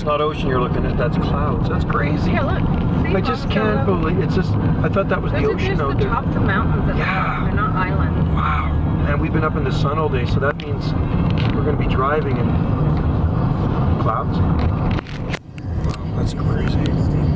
That's not ocean you're looking at. That's clouds. That's crazy. Yeah, look. See, I just can't believe it's just. I thought that was Those the ocean just out the there. tops of mountains. At Yeah. the They're not islands. Wow. And we've been up in the sun all day, so that means we're going to be driving in clouds. Wow, that's crazy.